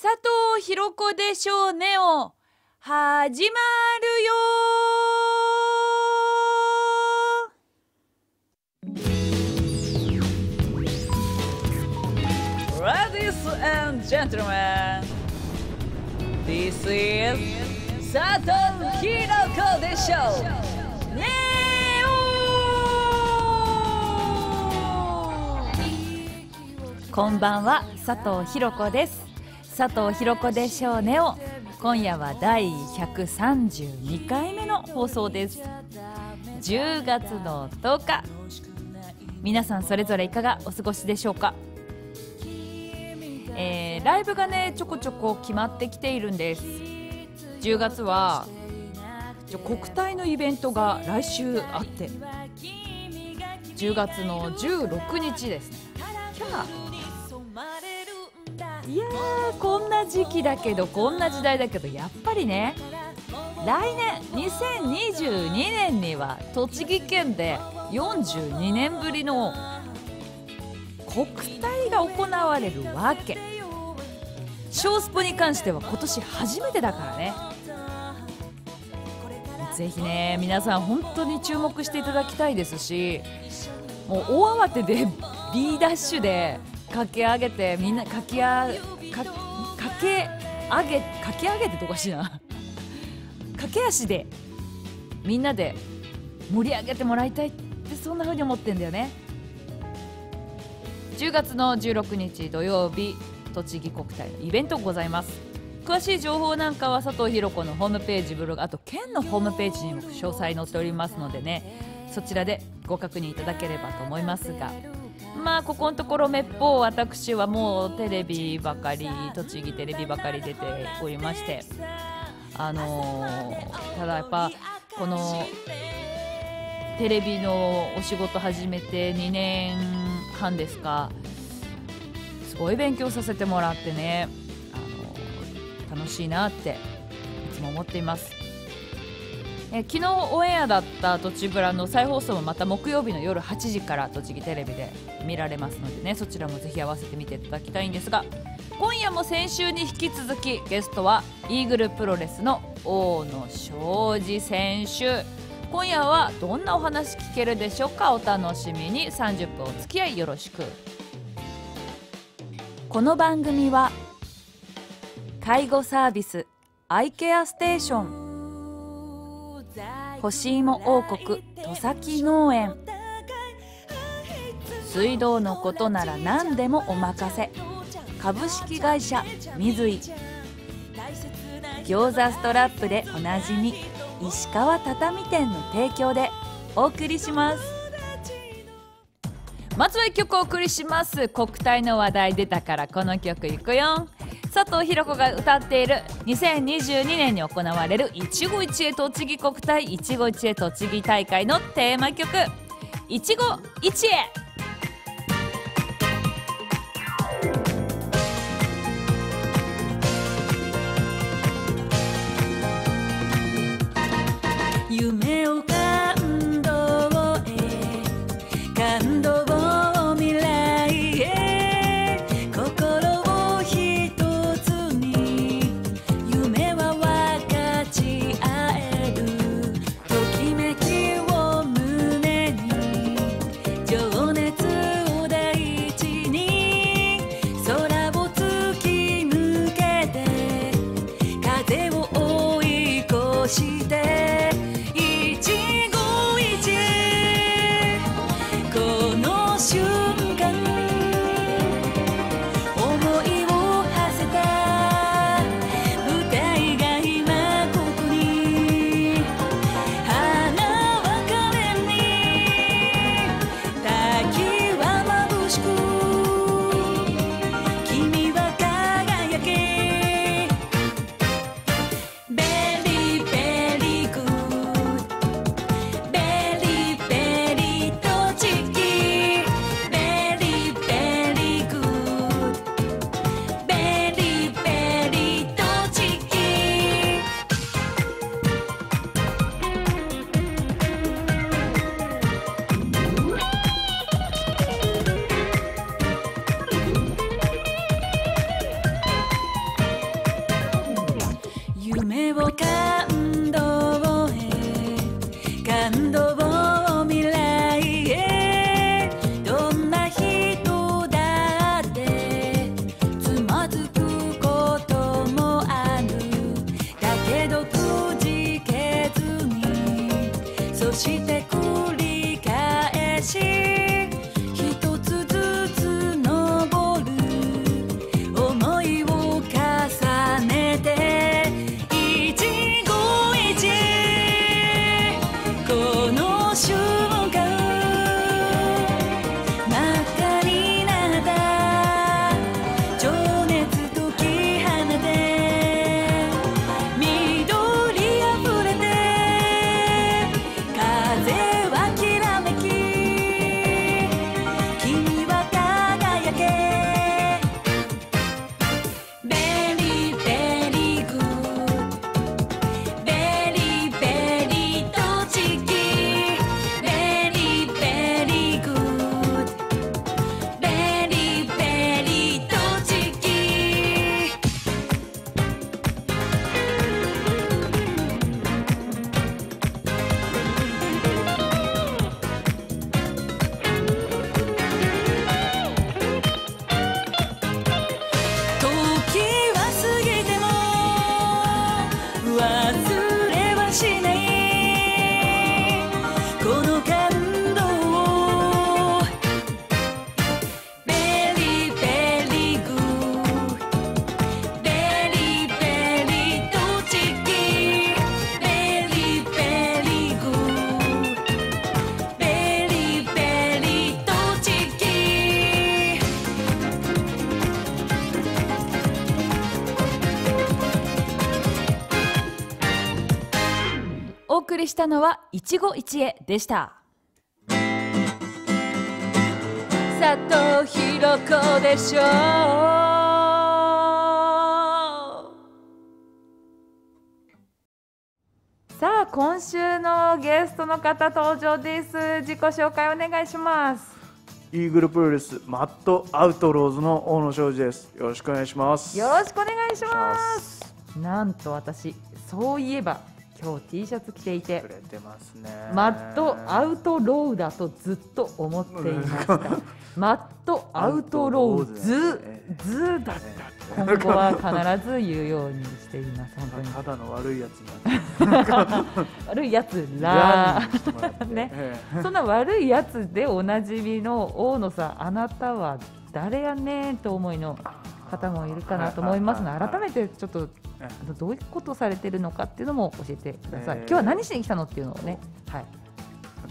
佐藤ひろ子でしょうねを始まるよ。Ladies and gentlemen, this is 佐藤ひろ子でしょうねこんばんは佐藤ひろ子です佐藤ひろ子でしょうねを今夜は第132回目の放送です。10月の10日。皆さんそれぞれいかがお過ごしでしょうか？えー、ライブがねちょこちょこ決まってきているんです。10月は国体のイベントが来週あって。10月の16日ですね。キャいやーこんな時期だけどこんな時代だけどやっぱりね来年2022年には栃木県で42年ぶりの国体が行われるわけ。小スポに関しては今年初めてだからね。ぜひね皆さん本当に注目していただきたいですしもう大慌てで B ダッシュで駆け上げてみんな駆けあか駆け上げ駆け上げてとかしな？駆け足でみんなで盛り上げてもらいたいってそんな風に思ってんだよね。10月の16日土曜日栃木国体のイベントございます。詳しい情報なんかは佐藤ひろ子のホームページブログあと県のホームページにも詳細載っておりますのでねそちらでご確認いただければと思いますがまあここのところめっぽう私はもうテレビばかり栃木テレビばかり出ておりましてあのー、ただやっぱこのテレビのお仕事始めて2年半ですかすごい勉強させてもらってね、あのー、楽しいなっていつも思っています。え昨日オンエアだった「とちぶら」の再放送もまた木曜日の夜8時から栃木テレビで見られますのでねそちらもぜひ合わせてみていただきたいんですが今夜も先週に引き続きゲストはイーグルプロレスの大野庄司選手。今夜はどんなお話聞けるでしょうか？お楽しみに。30分お付き合いよろしく。この番組は介護サービスアイケアステーション。干し芋王国戸崎農園。水道のことなら何でもお任せ。株式会社水井。餃子ストラップでおなじみ石川畳店の提供でお送りします。まずは1曲お送りします。国体の話題出たからこの曲いくよ。佐藤ひろ子が歌っている2022年に行われるいちご一会栃木国体一期一会栃木大会のテーマ曲「いちご一会」したのは一期一会でした。佐藤ひろ子でしょさあ今週のゲストの方登場です。自己紹介お願いします。イーグルプロレスマットアウトローズの大野昌司です。よろしくお願いします。よろしくお願いします。なんと私そういえば今日 T シャツ着ていてくれてますね。マットアウトローだとずっと思っていました。マットアウトローズズだった。今後は必ず言うようにしています。本当にただの悪いやつにな 悪いやつラらねえそんな悪いやつでおなじみの大野さん、あなたは誰やねんと思いのえ方もいるかなと思いますので、改めてちょっとどういうことされてるのかっていうのも教えてください。えー今日は何しに来たのっていうのをね、はい。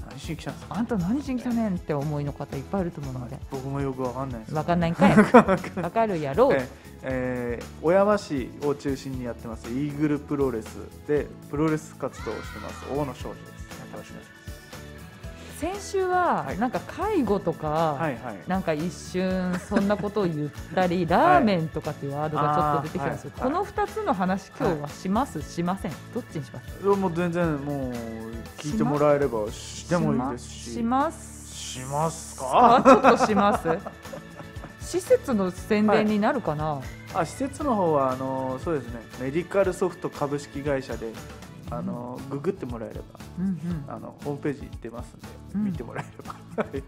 何しに来たんですか？あんた何しに来たねんって思いの方いっぱいいると思うので。僕もよくわかんないです。わかんないんかい？わかるやろう。ええー小山市を中心にやってますイーグルプロレスでプロレス活動をしてます大野昌司です。よろしくお願いし先週ははいなんか介護とか。なんか一瞬そんなことを言ったり、ラーメンとかっていうワードがちょっと出てきたんですよ。あーはいこの二つの話今日はします、しません。どっちにします？もう全然もう聞いてもらえればしてもいいですし。します。しますあ、か。ちょっとします。施設の宣伝になるかな？あ施設の方はあのそうですねメディカルソフト株式会社であの、ググってもらえればうんうん。あのホームページ出ますんで、うん。見てもらえれば。は い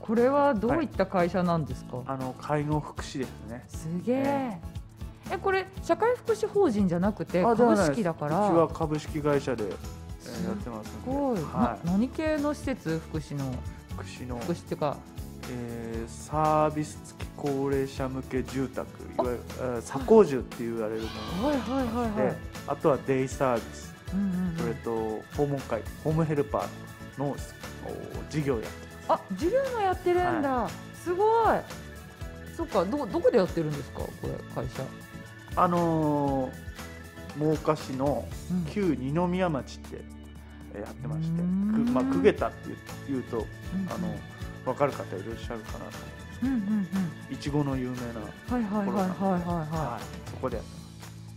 これはどういった会社なんですか？あの介護福祉ですね。すげえ。え、これ社会福祉法人じゃなくて株式だから？うちは株式会社で、やってますんで。ごい、はな何系の施設？福祉の。い、福祉の、福祉っていうかえーサービス付き高齢者向け住宅いわゆるえー左高住って言われるもはいはいはいので、はい、あとはデイサービス。うんうんそれと訪問会ホームヘルパーのお事業をやってます。あ授業もやってるんだ、すごい。そっかどどこでやってるんですかこれ会社、あのー、真岡市のうん。旧二宮町ってえーやってまして、まあ、くげたって言うとうん。あの分かる方いらっしゃるかなとうんうんうんいちごの有名な、はいはいはいはいはいははい、そこ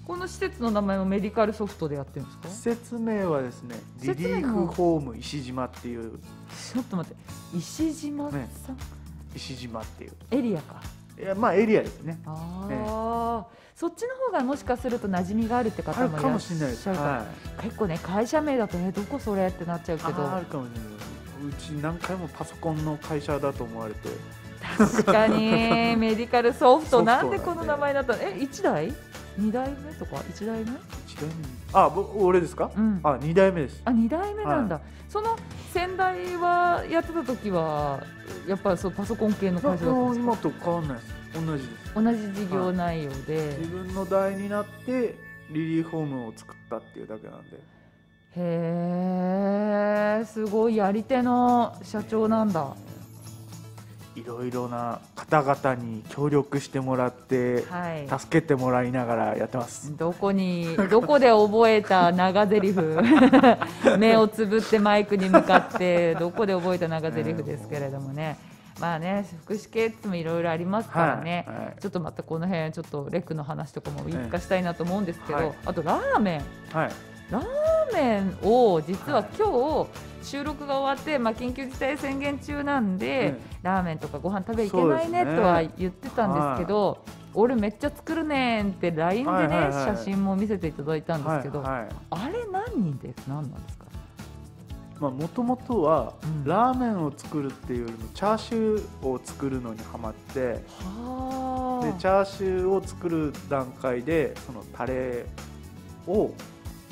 この施設の名前もメディカルソフトでやってるんですか？す説明はですねリリーフホーム石島っていう。ちょっと待って。石島さん、ね。石島っていう。エリアか。いやまあエリアですね。ああ、そっちの方がもしかすると馴染みがあるって方もいらっしもしれないです、はい、結構ね会社名だとえどこそれってなっちゃうけど。あるかもしれないうち何回もパソコンの会社だと思われて。確かに。メディカルソフト。なんで。この名前だったの？え一台？二代目とか？一代目？一代目。あぼ俺ですか、うん。あ二代目です。あ二代目なんだ、その先代はやってた時はやっぱそうパソコン系の会社だったんですか？今と変わんないです。同じです。同じ事業内容で、自分の代になってリリーフホームを作ったっていうだけなんでへえすごいやり手の社長なんだ。いろいろな方々に協力してもらってはい。助けてもらいながらやってます。どこにどこで覚えた長台詞？目をつぶってマイクに向かってどこで覚えた長台詞ですけれどもね。まあね福祉系ってもいろいろありますからね、はいはい。ちょっとまたこの辺ちょっとレクの話とかもいつかしたいなと思うんですけど、はい。あとラーメン。はい。ラーメンを実は今日収録が終わって、まあ、緊急事態宣言中なんで、うん。ラーメンとかご飯食べいけないねとは言ってたんですけど、俺めっちゃ作るねんって LINE でね、はいはいはい。写真も見せていただいたんですけど、はいはいあれ何人で何なんですか？まあもともとはうん。ラーメンを作るっていうよりもチャーシューを作るのにハマってはでチャーシューを作る段階でそのタレを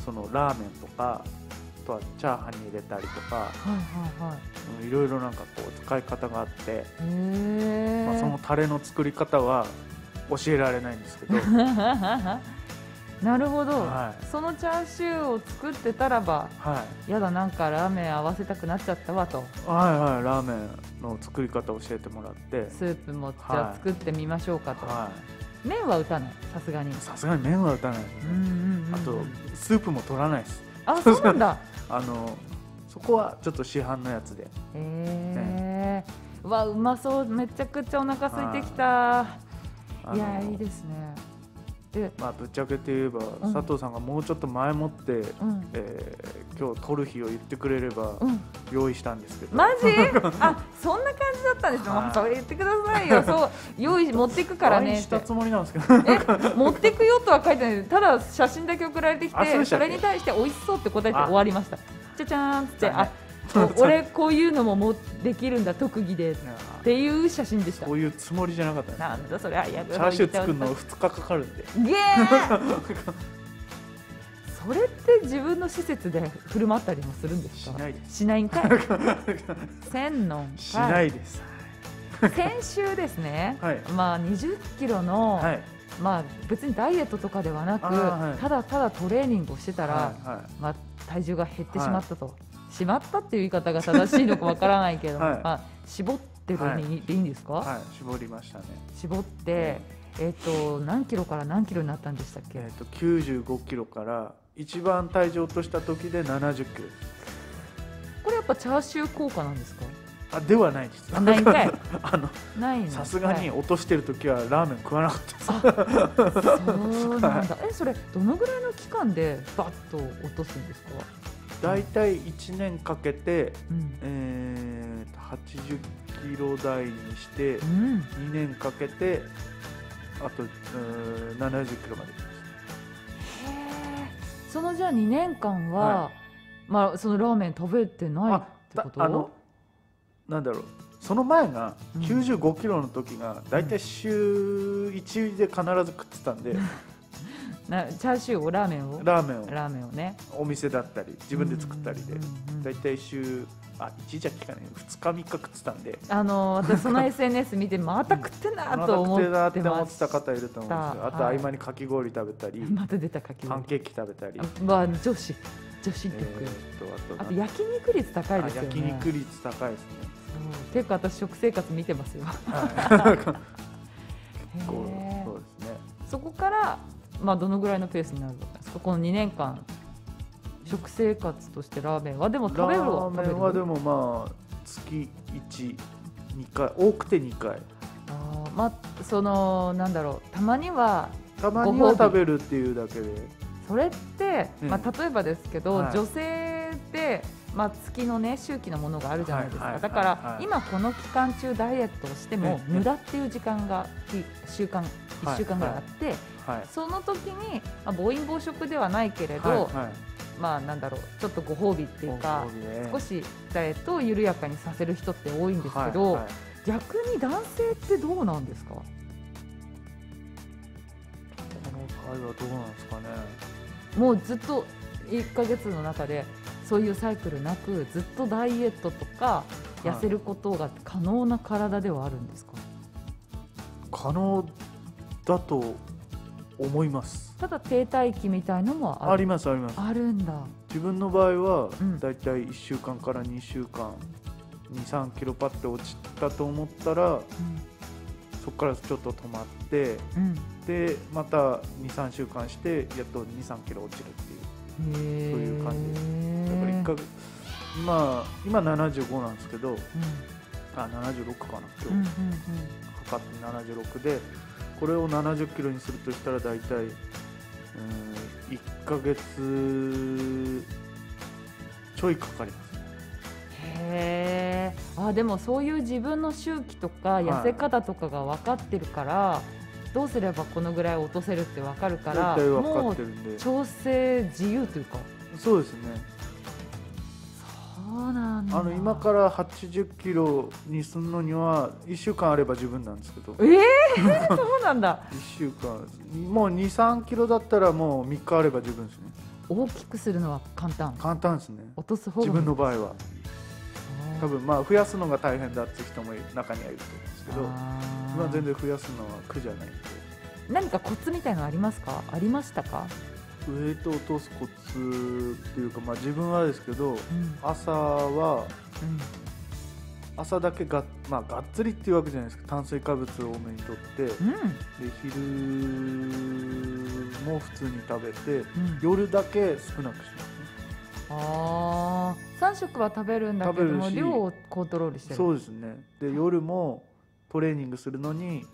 そのラーメンとかあとはチャーハンに入れたりとかはいはいはい。うんいろいろなんかこう使い方があって、まあ、そのタレの作り方は教えられないんですけど。なるほど、はそのチャーシューを作ってたらばはい。やだなんかラーメン合わせたくなっちゃったわと。はいはいラーメンの作り方を教えてもらって。スープもじゃあ作ってみましょうかと、は麺は打たないさすがに。いさすがに麺は打たないですね、うんうんうんうん。あとスープも取らないです。あそうなんだ。あのそこはちょっと市販のやつで。へえうわうまそう。めちゃくちゃお腹空いてきた。いやいいですねでまあぶっちゃけて言えば、うん。佐藤さんがもうちょっと前もって、うん。えー今日撮る日を言ってくれればうん。用意したんですけど、マジ？あそんな感じだったんですね、もうはいそれ言ってくださいよ。そう用意持っていくからねして。たつもりなんですけど。え持ってくよとは書いてないただ写真だけ送られてきてそれに対して美味しそうって答えて終わりました。じゃじゃーんってあお 俺こういうのももできるんだ特技で。っていう写真でした。こういうつもりじゃなかったね。なんだそれあやチャーシュー作るの2日かかるんで。ゲ ーそれって自分の施設で振る舞ったりもするんですか？しないです。しないんかい。千のしないです。先週ですね、はい。まあ20キロの、はい。まあ別にダイエットとかではなく、はい。ただただトレーニングをしてたら、はいはい。まあ体重が減ってしまったと、しまったっていう言い方が正しいのかわからないけど、はい。まあ絞ってるに、でいいんですか、はい。絞りましたね。絞ってえっ、と何キロから何キロになったんでしたっけ？えっ、と95キロから一番体重落とした時で70キロ。ですこれやっぱチャーシュー効果なんですか？あではないです。あないんかい。あのないの？さすがにはい。落としてる時はラーメン食わなかったです。そうなんだ。えそれどのぐらいの期間でバッと落とすんですか？大体1年かけて、うん。えー、と80キロ台にしてうん。2年かけてあとうーん70キロまで行きましへーそのじゃあ2年間は、はまあそのラーメン食べてないってたこと？あのなんだろうその前がうん95キロの時が大体週1で必ず食ってたんで、なチャーシューをラーメンを？ラーメンを。ラーメンをね。お店だったり自分で作ったりで大体週あ1じゃ聞かない2日3日食ってたんで。あの私その SNS 見てまた食ってんなと思食ってなっってまて思ってた方いると思うんですけどあと合はい。間にかき氷食べたりまた出たかき氷。パンケーキ食べたり。あまあ女子女子え力、ー、とあとあと焼肉率高いあですよね。焼肉率高いですね。ていうか私食生活見てますよ。はい。結構そうですね。そこからまあどのぐらいのペースになるんですか？この2年間食生活としてラーメンはでも食べるはラーメンはでももまあ月12回多くて2回。あーまあそのなんだろうたまにはたまには食べるっていうだけで。それって、うん。まあ、例えばですけど、はい。女性って、まあ、月のね周期のものがあるじゃないですか、だから、はい。今この期間中ダイエットをしても、うん無駄っていう時間がき週間はい。1週間ぐらいあって、はい。その時に、まあ、暴飲暴食ではないけれど、まあなんだろうちょっとご褒美っていうか少しダイエットを緩やかにさせる人って多いんですけど、逆に男性ってどうなんですか？この回はどうなんですかね。もうずっと1ヶ月の中でそういうサイクルなくずっとダイエットとかい。痩せることが可能な体ではあるんですか、可能だと思います。ただ停滞期みたいのもああるりますあります。あるんだ。自分の場合はうん。だいたい1週間から2週間23キロパッて落ちたと思ったらそこからちょっと止まってうん、うんでまた23週間してやっと23キロ落ちるっていう。へそういう感じですから1ヶ月今今75なんですけどうん。あ76かなうんうん今日測って76でこれを70キロにするとしたら大体うん1ヶ月ちょいかかりますね。へえあでもそういう自分の周期とか痩せ方とかが分かってるから、どうすればこのぐらい落とせるって分かるからもうってるんで。調整自由というか。そうですねそうなんだ。あの今から80キロにするのには1週間あれば十分なんですけど。ええー、そうなんだ。1週間。もう23キロだったらもう3日あれば十分ですね。大きくするのは簡単。簡単ですね。落とす方が自分の場合は。多分まあ増やすのが大変だって人も中にはいると思うんですけど今全然増やすのは苦じゃないんで。何かコツみたいのありますか？ありましたか、ウエイトを落とすコツっていうかまあ自分はですけどうん。朝はうん。朝だけが,、まあ、がっつりっていうわけじゃないですけど炭水化物を多めにとってでうん。昼も普通に食べてうん。夜だけ少なくしますね。ああ3食は食べるんだけども量をコントロールしてる。そうですね。で夜もトレーニングするのに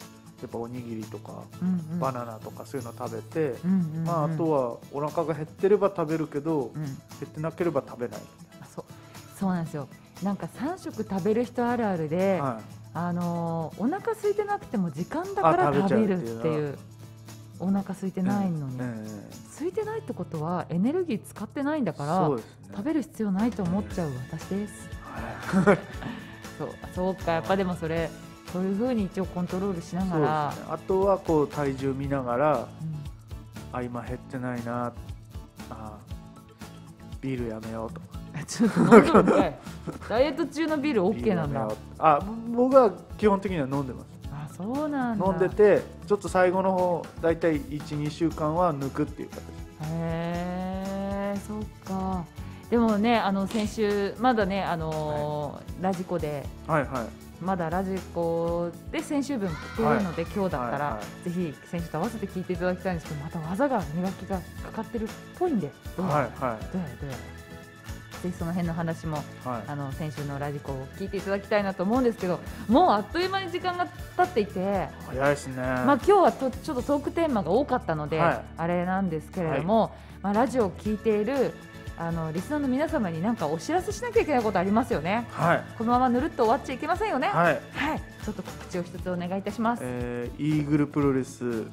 やっぱおにぎりとかうんうん。バナナとかそういうの食べて、うんうんうん。まあ、あとはお腹が減ってれば食べるけど、うん。減ってなければ食べないあそう。そうなんですよ。なんか3食食べる人あるあるで、はあのーお腹空いてなくても時間だからあ食べるっていうお腹空いてないのに、い、え空いてないってことはエネルギー使ってないんだえからね。食べる必要ないと思っちゃう私です。はい。そう。そうか。やっぱでもそれそういうふうに一応コントロールしながら。ね。あとはこう体重見ながらうんあ今減ってないなあビールやめようとちょっと飲んどるんか。い ダイエット中のビール OK なんだ。あ僕は基本的には飲んでます。あそうなんだ。飲んでてちょっと最後の方だいたい12週間は抜くっていう形。へえそっか。でもねあの先週まだねあのーラジコではいはいまだラジコで先週分聞けるので、今日だったら、はいはぜひ先週と合わせて聞いていただきたいんですけどまた技が磨きがかかってるっぽいんでどうやら、はいはどうやらどうやら。ぜひその辺の話もいはい。あの先週のラジコを聞いていただきたいなと思うんですけどもうあっという間に時間が経っていて、早いですね。まあ、今日はとちょっとトークテーマが多かったので、はい。あれなんですけれども、まあ、ラジオを聞いているあのリスナーの皆様に何かお知らせしなきゃいけないことありますよね。はい。このままぬるっと終わっちゃいけませんよね。はい、はい。ちょっと告知を一つお願いいたします、えーイーグルプロレス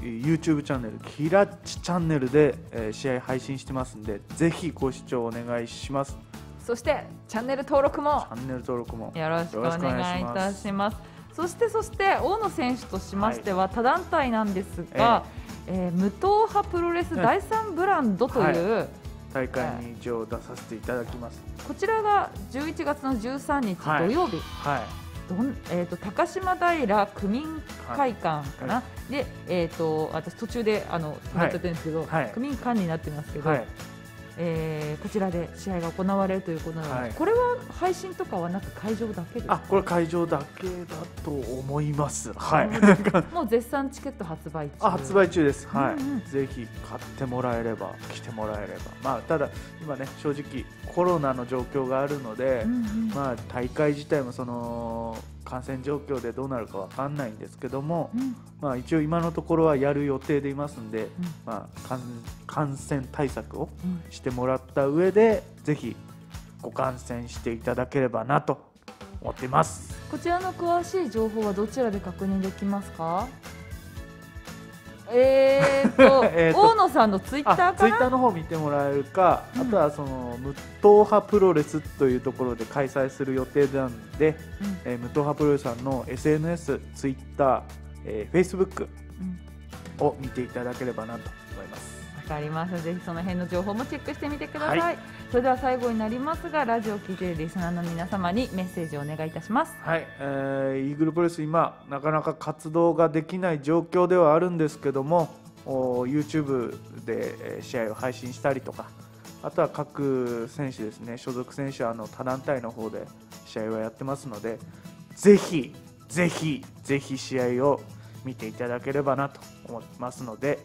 えー YouTube チャンネルキラッチチャンネルで、えー試合配信してますんでぜひご視聴お願いします。そしてチャンネル登録も。チャンネル登録も。よろしくお願いいたしします。そしてそして大野選手としましては、他団体なんですが、えー無党派プロレス第三ブランドという、大会に一応出させていただきます。こちらが11月の13日はい。土曜日、はい。どんえー、と高島平区民会館かな、はで、えー、と私途中であの止まっちゃってるんですけど、はい。区民館になってますけど、はいえーこちらで試合が行われるということなので、はい。これは配信とかはなく会場だけですか？あこれ会場だけだと思います。はい。もう絶賛チケット発売中。あ発売中です。はい、うんうん。ぜひ買ってもらえれば来てもらえれば。まあただ今ね正直コロナの状況があるので、うんうん。まあ大会自体もその感染状況でどうなるかわかんないんですけども、うん。まあ一応今のところはやる予定でいますんで、うん。まあ感感染対策をうんしてもらった上でぜひご観戦していただければなと思っています。こちらの詳しい情報はどちらで確認できますか？えーと えーと大野さんのツイッターかな？あツイッターの方見てもらえるか、うん。あとはその無党派プロレスというところで開催する予定なんで、うん。えー無党派プロレスさんの SNS、ツイッター、えー、Facebook うん。を見ていただければなとかりました。ぜひその辺の情報もチェックしてみてください。はいそれでは最後になりますが、ラジオを聞いているリスナーの皆様にメッセージをお願いいたします。はい、えーイーグルプロレス今なかなか活動ができない状況ではあるんですけどもお YouTube でえー試合を配信したりとかあとは各選手ですね所属選手はあの他団体の方で試合をやってますのでぜひぜひぜひ試合を見ていただければなと思いますので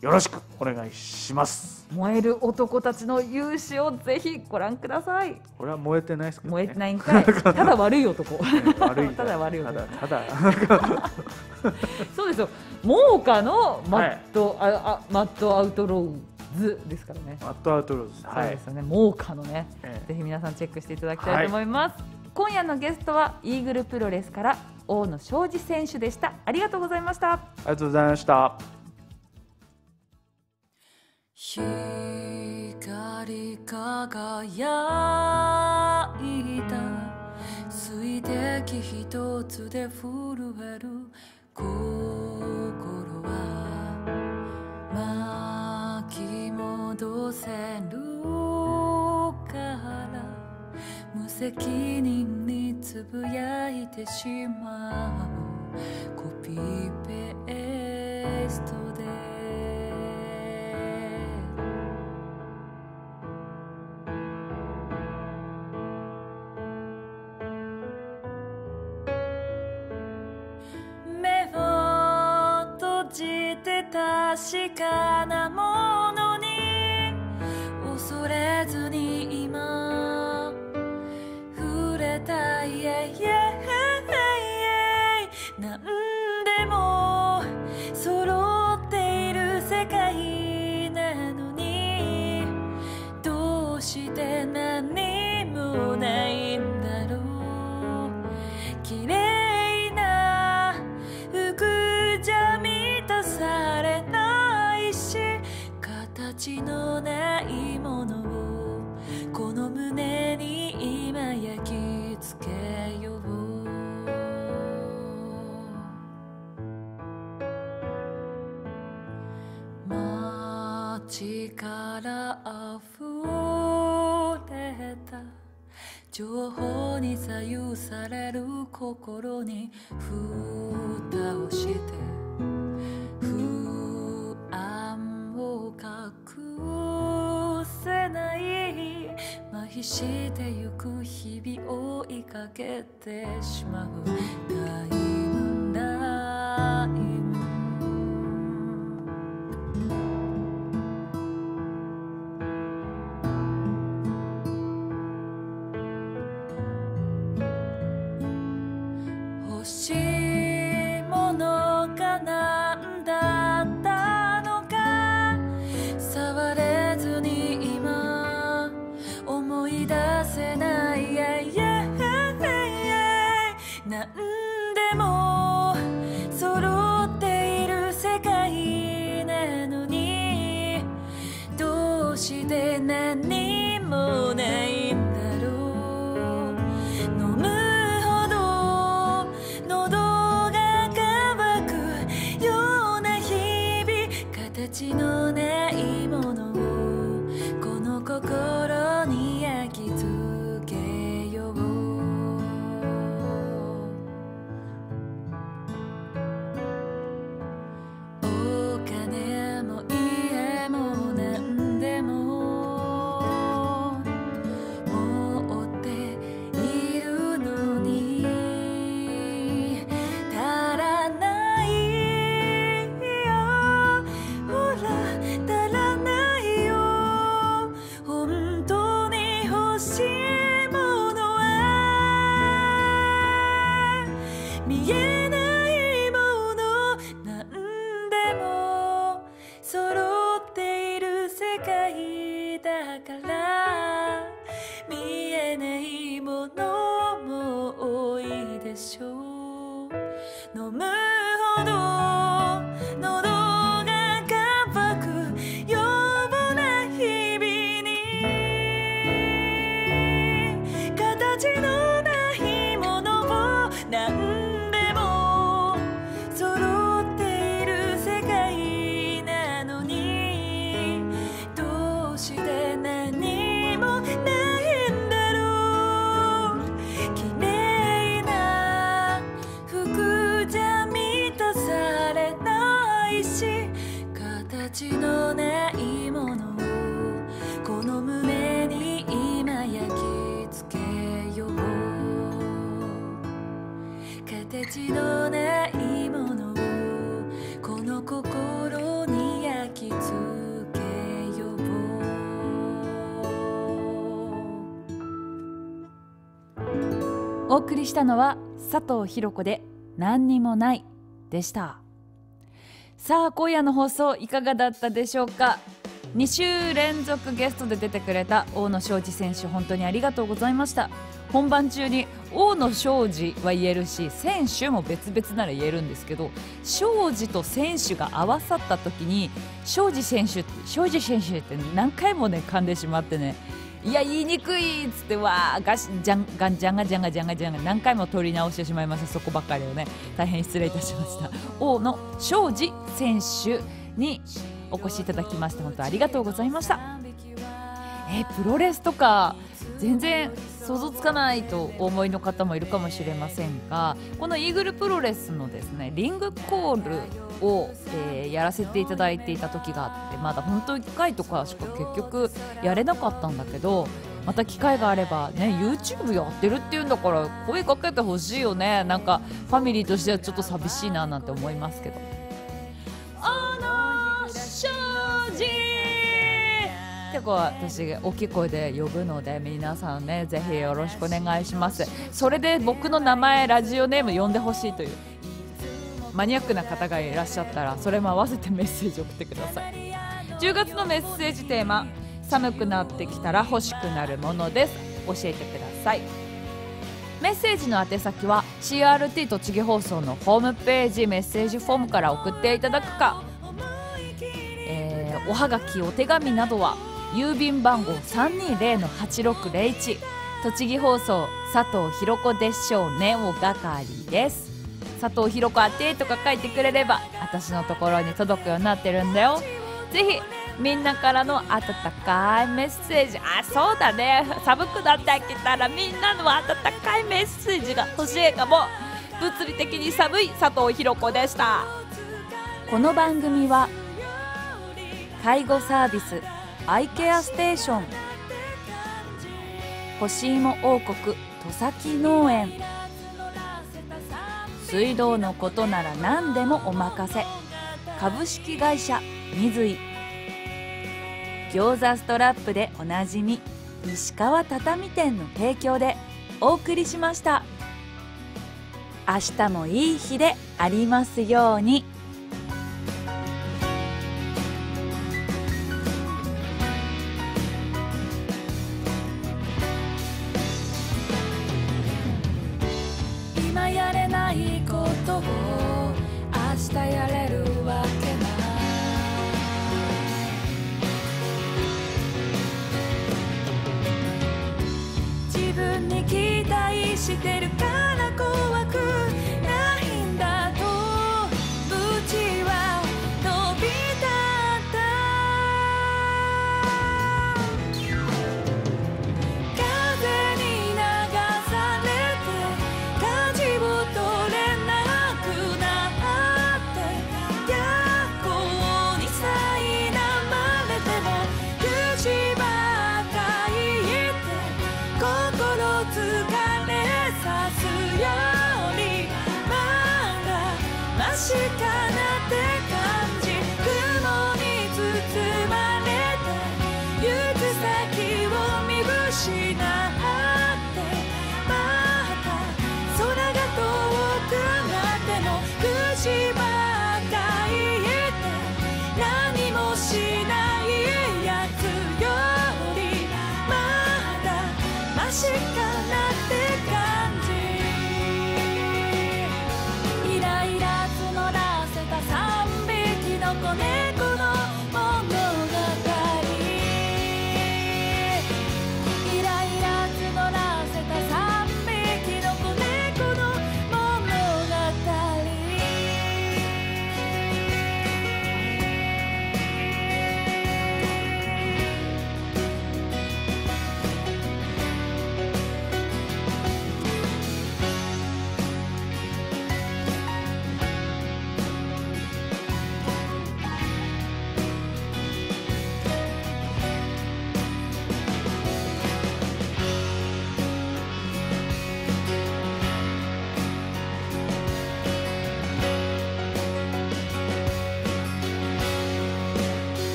よろしくお願いします燃える男たちの勇姿をぜひご覧ください。これは燃えてないですけど、ね、燃えてないんかい。ただ悪い男。悪いただ悪いた男。だただ そうですよ。モーカのマット、ああマットアウトローズですからね。マットアウトローズそうですよね。モーカのね。ええぜひ皆さんチェックしていただきたいと思います、今夜のゲストはイーグルプロレスから大野昌司選手でしたありがとうございましたありがとうございました。光り輝いた。水滴一つで震える心は巻き戻せるから。無責任につぶやいてしまう。コピーペーストで。確かなものに恐れずに今触れたい yeah, yeah, yeah なんでも揃っている世界なのにどうして何心に蓋をして不安を隠せない。麻痺してゆく日々を追いかけてしまう。りしたのは佐藤ひろ子で何にもないでした。さあ今夜の放送いかがだったでしょうか？2週連続ゲストで出てくれた大野昌司選手本当にありがとうございました。本番中に大野昌司は言えるし選手も別々なら言えるんですけど昌司と選手が合わさった時に昌司選手昌司選手って何回もね噛んでしまってねいや言いにくいっつってわーガシジャンガンジャンガジャンガジャンガジャンガ何回も取り直してしまいましたそこばっかりをね。大変失礼いたしました。大野昌司選手にお越しいただきまして本当ありがとうございました。えープロレスとか全然想像つかないとお思いの方もいるかもしれませんがこのイーグルプロレスのですねリングコールを、えーやらせていただいていた時があってまだ本当1回とかしか結局やれなかったんだけどまた機会があればね YouTube やってるっていうんだから声かけてほしいよね。なんかファミリーとしてはちょっと寂しいななんて思いますけど。あの正直って私大きい声で呼ぶので皆さんねぜひよろしくお願いします。それで僕の名前ラジオネーム呼んでほしいという。マニアックな方がいらっしゃったらそれも合わせてメッセージ送ってください。10月のメッセージテーマ寒くなってきたら欲しくなるものです。教えてください。メッセージの宛先は CRT 栃木放送のホームページメッセージフォームから送っていただくか、えーおはがきお手紙などは郵便番号320-8601栃木放送佐藤ひろ子でしょうねお係です。佐藤ひろ子宛てとか書いてくれれば私のところに届くようになってるんだよ。ぜひみんなからの温かいメッセージ。あそうだね。寒くなってきたらみんなの温かいメッセージが欲しいかも。物理的に寒い佐藤ひろ子でした。この番組は介護サービスアイケアステーション。干し芋王国戸崎農園。水道のことなら何でもお任せ。株式会社水井。餃子ストラップでおなじみ石川畳店の提供でお送りしました。明日もいい日でありますように。